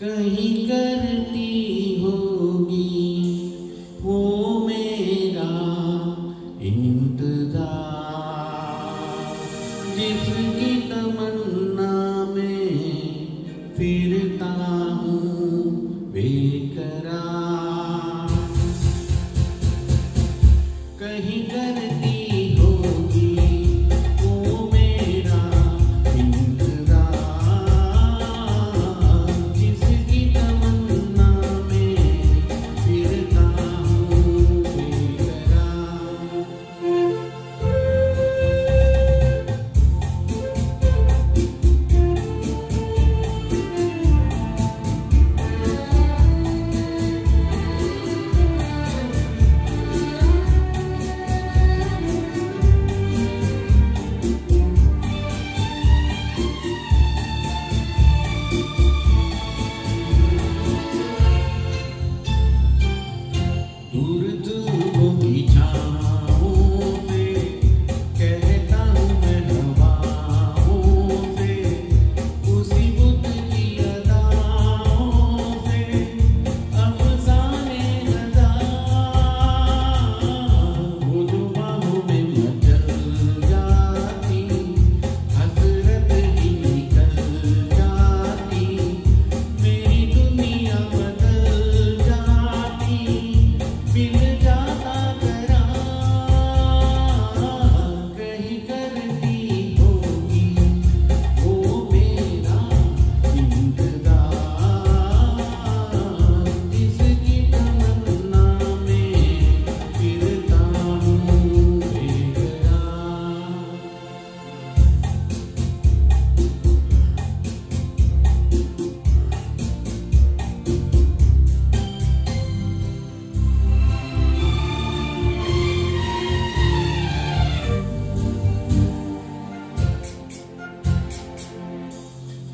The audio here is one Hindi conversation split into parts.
कहीं करती होगी वो मेरा इंतज़ार। जिसकी तमन्ना में फिरता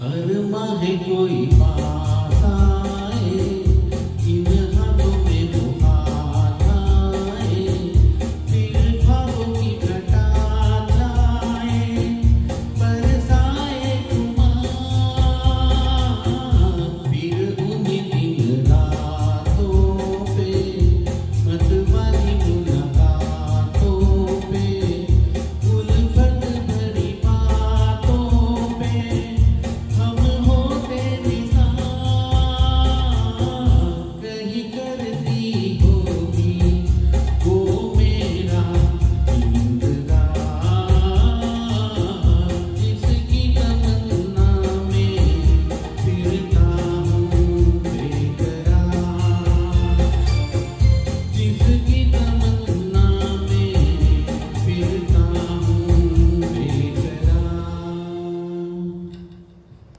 अरमा है कोई बात।